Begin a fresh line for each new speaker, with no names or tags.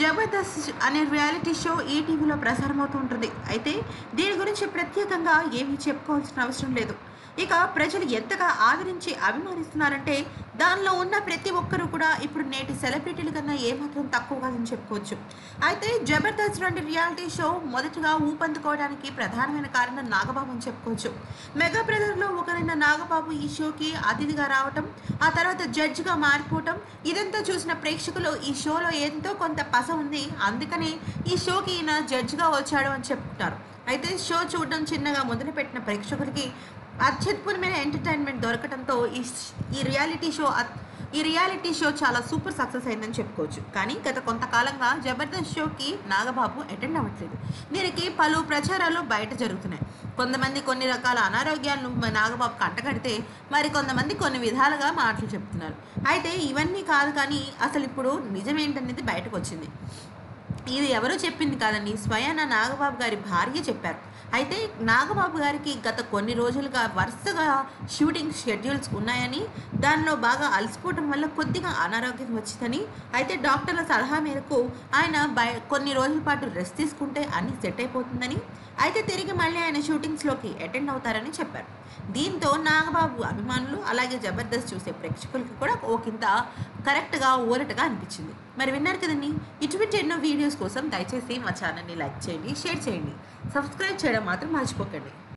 జబర్దస్త్ అనే reality show ఈటీవీలో ప్రసారమవుతూ ప్రసారం అవుతూ ఉంటుంది. అయితే దీని గురించి ప్రత్యేకంగా ఏమీ చెప్పుకోవాల్సిన అవసరం లేదు. ఇక ప్రజలు ఎంతగా ఆదరించి అభిమానిస్తున్నారంటే దానిలో ఉన్న ప్రతి ఒక్కరూ కూడా ఇప్పుడు నేటి సెలబ్రిటీల కన్నా ఏమాత్రం తక్కువ కాదని చెప్పుకోవచ్చు. అయితే జబర్దస్త్ లాంటి రియాలిటీ షో మొదటగా ఊపందుకోవడానికి ప్రధానమైన కారణం నాగబాబు అని చెప్పుకోవచ్చు. మెగా బ్రదర్లో ఒకరైన నాగబాబు ఈ షోకి అతిథిగా రావటం ఆ తర్వాత జడ్జిగా మారిపోవటం ఇదంతా చూసిన ప్రేక్షకులు ఈ షోలో ఎంతో కొంత పస ఉంది. అందుకనే ఈ షోకి ఈయన జడ్జిగా వచ్చాడు అని చెప్తున్నారు అయితే షో చూడడం చిన్నగా మొదలుపెట్టిన ప్రేక్షకులకి అత్యద్భుతమైన ఎంటర్టైన్మెంట్ దొరకడంతో ఈ ఈ రియాలిటీ షో ఈ రియాలిటీ షో చాలా సూపర్ సక్సెస్ అయిందని చెప్పుకోవచ్చు. కానీ గత కొంతకాలంగా జబర్దస్త్ షోకి నాగబాబు అటెండ్ అవ్వట్లేదు. దీనికి పలు ప్రచారాలు బయట జరుగుతున్నాయి. కొంతమంది కొన్ని రకాల అనారోగ్యాలను మా నాగబాబు కంటగడితే మరి కొంతమంది కొన్ని విధాలుగా మాటలు చెప్తున్నారు. అయితే ఇవన్నీ కాదు కానీ అసలు ఇప్పుడు నిజమేంటనేది బయటకు వచ్చింది. ఇది ఎవరో చెప్పింది కాదండి. స్వయాన నాగబాబు గారి భార్య చెప్పారు. అయితే నాగబాబు గారికి గత కొన్ని రోజులుగా వరుసగా షూటింగ్ షెడ్యూల్స్ ఉన్నాయని దానిలో బాగా అలసిపోవడం వల్ల కొద్దిగా అనారోగ్యం వచ్చిందని అయితే డాక్టర్ల సలహా మేరకు ఆయన బయ కొన్ని రోజుల పాటు రెస్ట్ తీసుకుంటే అన్ని సెట్ అయిపోతుందని అయితే తిరిగి మళ్ళీ ఆయన షూటింగ్స్లోకి అటెండ్ అవుతారని చెప్పారు. దీంతో నాగబాబు అభిమానులు అలాగే జబర్దస్త్ చూసే ప్రేక్షకులకి కూడా ఒకంత కరెక్ట్గా ఊరటగా అనిపించింది. మరి విన్నారు కదండి ఇటువంటి ఎన్నో వీడియోస్ కోసం దయచేసి మా ఛానల్ని లైక్ చేయండి షేర్ చేయండి. సబ్స్క్రైబ్ చేయడం మాత్రం మర్చిపోకండి.